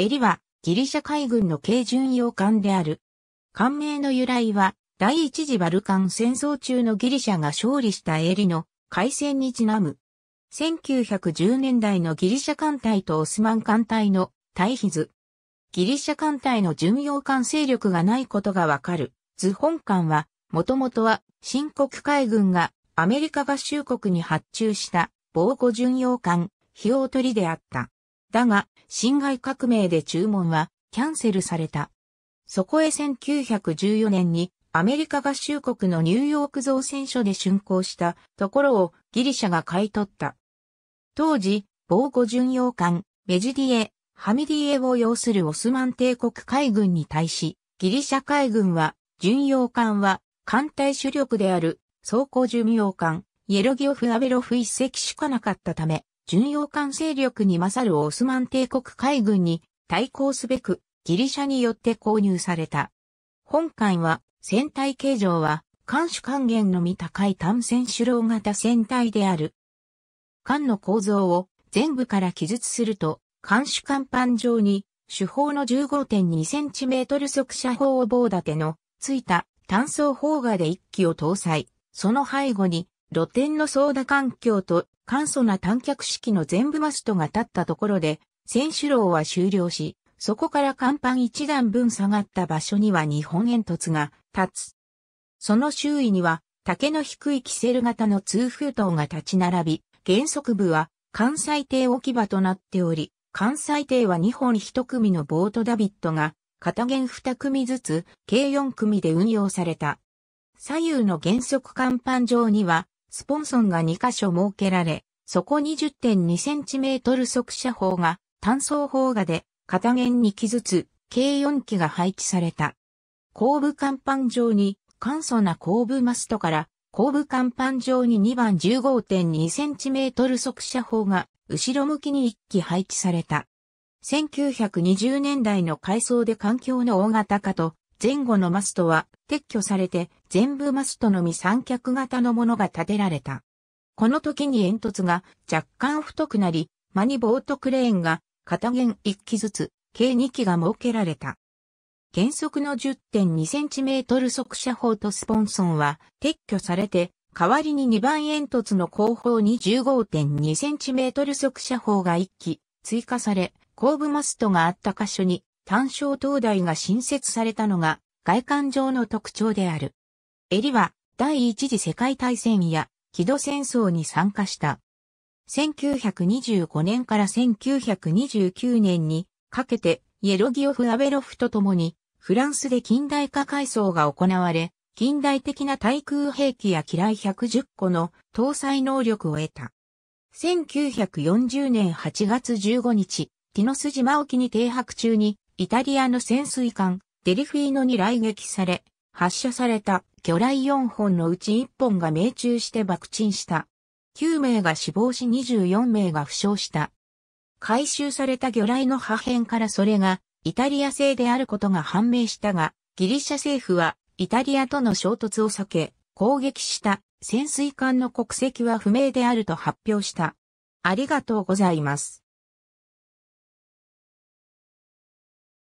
エリはギリシャ海軍の軽巡洋艦である。艦名の由来は第一次バルカン戦争中のギリシャが勝利したエリの海戦にちなむ。1910年代のギリシャ艦隊とオスマン艦隊の対比図。ギリシャ艦隊の巡洋艦勢力がないことがわかる。図本艦は、もともとは、新国海軍がアメリカ合衆国に発注した防護巡洋艦、ヒオートリであった。だが、侵害革命で注文はキャンセルされた。そこへ1914年にアメリカ合衆国のニューヨーク造船所で竣工したところをギリシャが買い取った。当時、防護巡洋艦、メジディエ、ハミディエを要するオスマン帝国海軍に対し、ギリシャ海軍は、巡洋艦は、艦隊主力である、装甲巡洋艦、イエロギオフ・アベロフ一隻しかなかったため、巡洋艦勢力に勝るオスマン帝国海軍に対抗すべくギリシャによって購入された。本艦は船体形状は艦首還元のみ高い単線主浪型船体である。艦の構造を全部から記述すると、艦首甲板上に主砲の 15.2cm 速射砲を棒立てのついた単装砲画で一機を搭載。その背後に露天の操舵環境と簡素な短脚式の全部マストが立ったところで、選手楼は終了し、そこから甲板一段分下がった場所には日本煙突が立つ。その周囲には竹の低いキセル型の通風塔が立ち並び、原則部は関西艇置き場となっており、関西艇は2本1組のボートダビットが片弦2組ずつ計4組で運用された。左右の原則甲板上にはスポンソンが2箇所設けられ、そこ 20.2cm 速射砲が単装砲画で片弦2機ずつ計4機が配置された。後部甲板上に簡素な後部マストから後部甲板上に2番 15.2cm 速射砲が後ろ向きに1機配置された。1920年代の改装で環境の大型化と前後のマストは撤去されて全部マストのみ三脚型のものが建てられた。この時に煙突が若干太くなり、マニボートクレーンが片弦1機ずつ計2機が設けられた。原則の 10.2cm 速射砲とスポンソンは撤去されて、代わりに2番煙突の後方に 15.2cm 速射砲が1機追加され、後部マストがあった箇所に単焦灯台が新設されたのが外観上の特徴である。襟は第一次世界大戦や木戸戦争に参加した。1925年から1929年にかけてイエロギオフ・アベロフと共にフランスで近代化改装が行われ、近代的な対空兵器や機雷110個の搭載能力を得た。1940年8月15日、ティノス島沖に停泊中にイタリアの潜水艦デリフィーノに来撃され、発射された魚雷4本のうち1本が命中して爆沈した。9名が死亡し24名が負傷した。回収された魚雷の破片からそれがイタリア製であることが判明したが、ギリシャ政府はイタリアとの衝突を避け、攻撃した潜水艦の国籍は不明であると発表した。ありがとうございます。